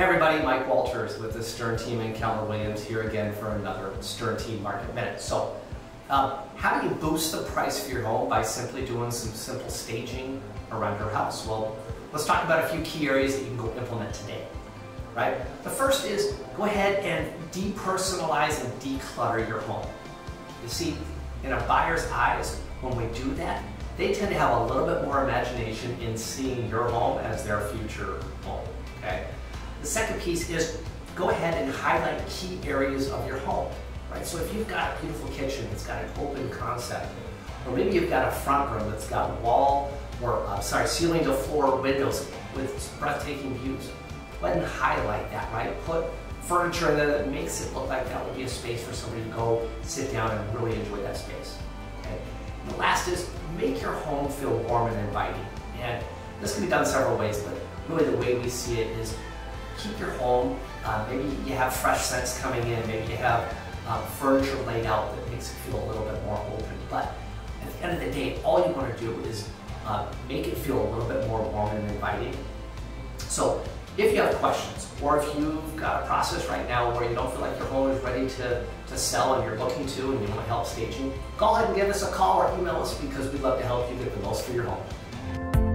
Everybody, Mike Wolters with the Stern Team and Keller Williams here again for another Stern Team Market Minute. So, um, how do you boost the price for your home by simply doing some simple staging around your house? Well, let's talk about a few key areas that you can go implement today. Right? The first is go ahead and depersonalize and declutter your home. You see, in a buyer's eyes, when we do that, they tend to have a little bit more imagination in seeing your home as their future home. Okay. The second piece is go ahead and highlight key areas of your home. Right. So if you've got a beautiful kitchen that's got an open concept, or maybe you've got a front room that's got wall or uh, sorry ceiling to floor windows with breathtaking views, go ahead and highlight that. Right. Put furniture in there that makes it look like that would be a space for somebody to go sit down and really enjoy that space. Okay. The last is make your home feel warm and inviting. And this can be done several ways, but really the way we see it is keep your home, uh, maybe you have fresh scents coming in, maybe you have um, furniture laid out that makes it feel a little bit more open. But at the end of the day, all you want to do is uh, make it feel a little bit more warm and inviting. So if you have questions, or if you've got a process right now where you don't feel like your home is ready to, to sell and you're looking to and you want help staging, go ahead and give us a call or email us because we'd love to help you get the most for your home.